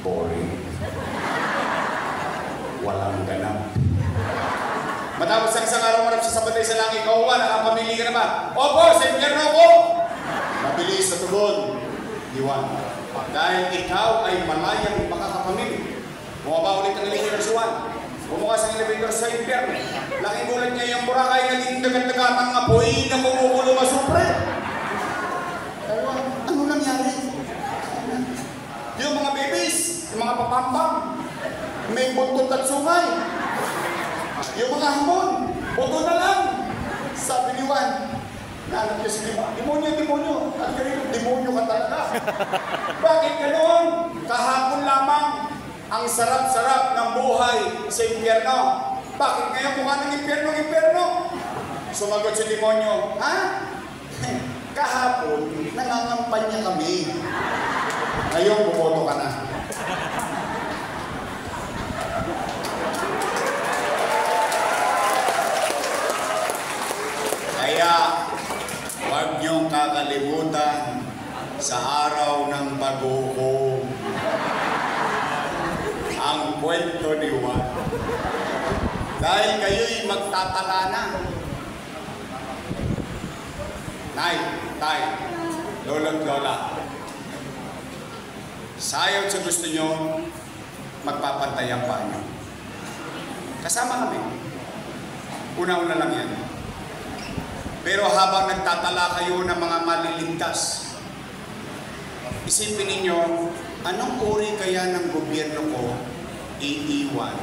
B: boring. Walang ganap. Matapos ang isang araw marap sa sabatay sa langit, Juan, nakapamili ka na ba? Opo, sa impyerno ako! Mabilis sa tugon ni Juan. Dahil ikaw ay malayang makakapamili. Bumaba ulit ang elevator si Juan. Bumukas ang elevator sa impyerno. Laking gulat niya yung Boracay naging dagat-dagat ang apoy na kumukulo masupre. Pero ano nangyari? Yung mga babies, yung mga papampam, may buntot at sungay. Yung mga hamon, buto na lang. Sabi ni Juan, Naanap niya si Lima, demonyo, demonyo. At kanino, demonyo ka talaga. [laughs] Bakit ganoon? Kahapon lamang, ang sarap-sarap ng buhay sa impyerno. Bakit ngayon mukha ng impyerno, impyerno? Sumagot si demonyo, ha? [laughs] Kahapon, nangangampanya kami. Ngayon, bumoto ka na. Kaya, Huwag niyong kakalimutan sa araw ng pag-uhukom. Ang kwento ni Juan. Dahil kayo'y magtataka na. Nay, tay, lolo't lola. Sayot sa gusto nyo, magpapantay ang paa nyo. Kasama kami. Una-una lang yan. Pero habang nagtatala kayo ng mga maliligtas, isipin ninyo, anong uri kaya ng gobyerno ko iiwan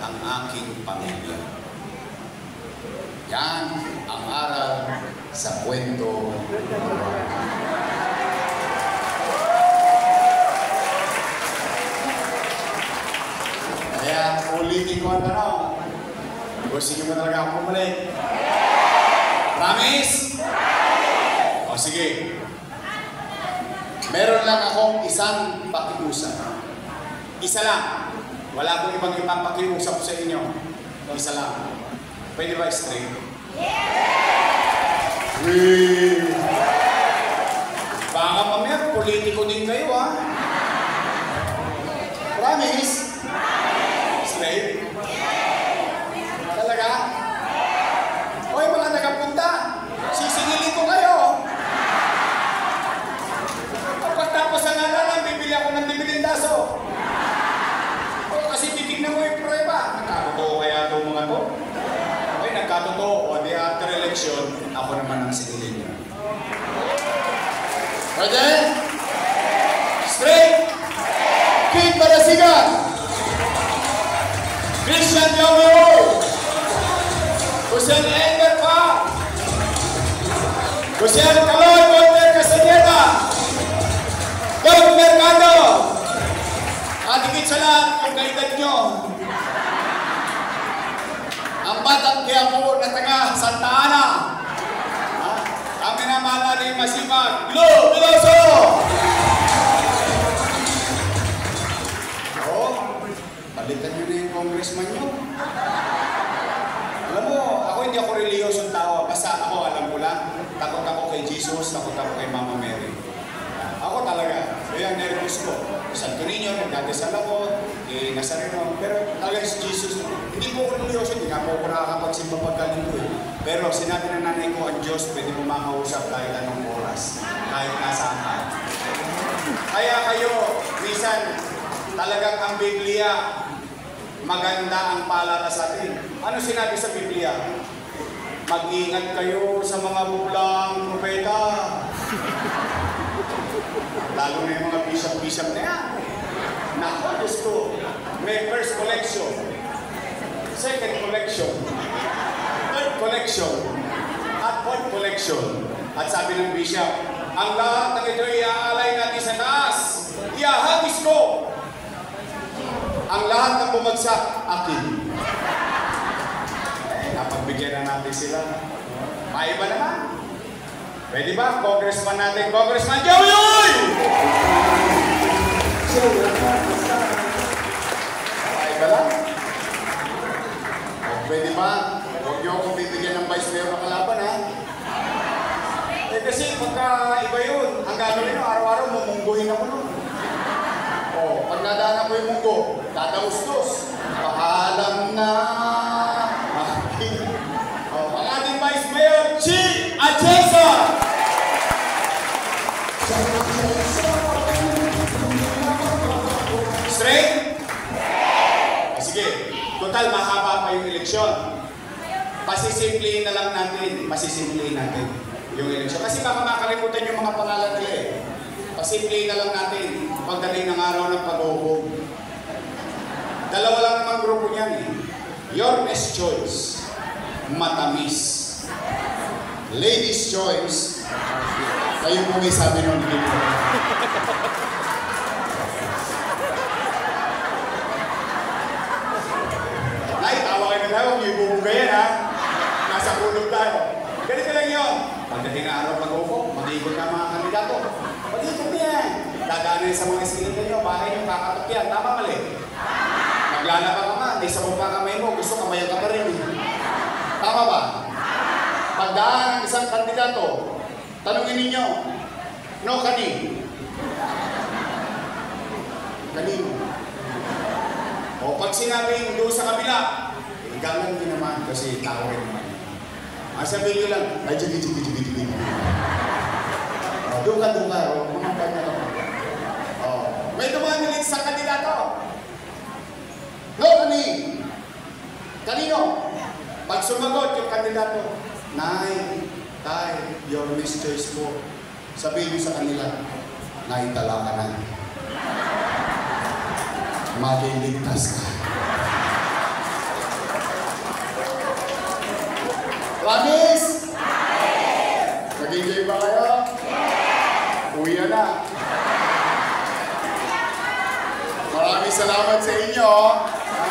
B: ang aking pamilya? Yan ang aral sa kwento. Kaya ulitin ko ang tanong. Gusto niyo ba talaga ako bumalik? Promise? O sige. Meron lang akong isang pakiusap. Isa lang. Wala akong ibang ipapakiusap sa inyo. Isa lang. Pwede ba straight? Yes! Baka mamaya, politiko din kayo ha. Promise? Straight? Talaga? Hoy mga nagapunta, sisingilin ko kayo. Pagkatapos ang alalan, bibili ako ng dibilindaso. O kasi titignan mo yung prueba. Nagkatotoo mga to? Okay, nagkatotoo. O di after election, ako naman ang singilin niyo. Pwede? Straight? King Barasigan! Christian Yomio! Jose Edgar Pa! Jose Calor Walter Castaneda! Doug Mercado! At higit sa lahat, yung kaedad nyo, ang batang kaya po na taga Santa Ana, ha? ang minamahal ni Masipag, Glo Piloso! Oh, palitan nyo na yung congressman nyo. Alam mo, ako hindi ako reliyosong tao. Basta ako, alam mo lang, takot ako kay Jesus, takot ako kay Mama Mary. Ako talaga, kaya ang nervous ko. Santo Niño, nagdadasal ako, eh, Nazareno, pero talaga si Jesus, hindi po ako religyoso, hindi ako nakakapagsimba pagkaling ko eh. Pero sinabi ng nanay ko, ang Diyos pwede mo makausap kahit anong oras, kahit nasaan ka. Kaya kayo, minsan, talagang ang Biblia, maganda ang paalala sa atin. Ano sinabi sa Biblia? Mag-ingat kayo sa mga bublang propeta. Lalo na yung mga bishop-bishop na yan. Nako, Diyos ko. May first collection. Second collection. Third collection. At fourth collection. At sabi ng bishop, ang lahat ng ito iaalay natin sa taas. Iahagis ko. Ang lahat ng bumagsak, akin. Eh, napagbigyan na natin sila. Maiba naman. Pwede ba? Congressman natin, Congressman Joey! Uy! Maiba lang. O, pwede ba? Huwag niyo akong bibigyan ng vice mayor na kalaban, ha? Eh kasi pagka iba yun, ang gagawin nyo, araw-araw mumungguhin ako nun. O, pag nadaan ako yung munggo, dadaustos. Paalam na. o, ang ating vice mayor, Chi Atienza! Straight? O, sige. Total, mahaba pa yung eleksyon. Pasisimplihin na lang natin. Pasisimplihin natin yung eleksyon. Kasi baka makalimutan yung mga pangalan nila eh. Pasimplihin na lang natin pagdating ng araw ng pag-uubog. Dalawa lang naman grupo niyan eh. Your best choice. Matamis. Ladies' choice. Kayo po may sabi nung dito. Nay, tawa kayo na tayo. Huwag ibubugayan ha. Nasa kulog tayo. Ganito lang yun. Pagdating na araw pag-upo, mag-ikot na mga kandidato. Mag-ikot yan. Dadaanin sa mga silid ninyo, bakit yung kakatok yan? Tama mali. Maglalaba ka nga, may sabon pa kamay mo, gusto kamayan ka pa rin. Tama ba? pagdaan ng isang kandidato, tanungin ninyo, no, kani? Kanino? O pag sinabing doon sa kabila, eh, galang din naman kasi tao rin naman. Ang sabihin nyo lang, ay, jigi, jigi, jigi, jigi. Doon ka, doon ka. O, mga kanya ka. May dumanulit sa kandidato. No, kani? Kanino? Pag sumagot yung kandidato, Nay, Tay, your choice po. Sabihin niyo sa kanila, Nay, tala ka na. Maliligtas ka. Promise? Nag-enjoy ba kayo? Uwi na na. Maraming salamat sa inyo. Ha?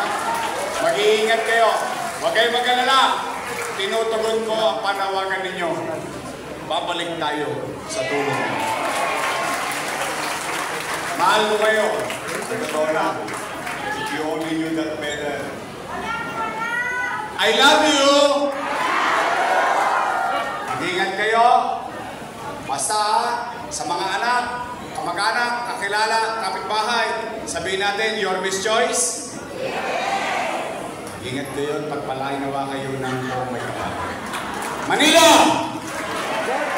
B: Mag-iingat kayo. Huwag kayong mag-alala. Tinutugon ko ang panawagan ninyo. Babalik tayo sa tulong. Mahal ko kayo. Totoo lang. If you only knew that better. I love you! Mag-ingat kayo. Basta sa mga anak, kamag-anak, kakilala, kapitbahay, sabihin natin, your best choice. Ingat kayo at pagpalain nawa kayo ng buong may kapal. Manila!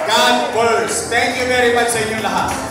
B: God first. Thank you very much sa inyo lahat.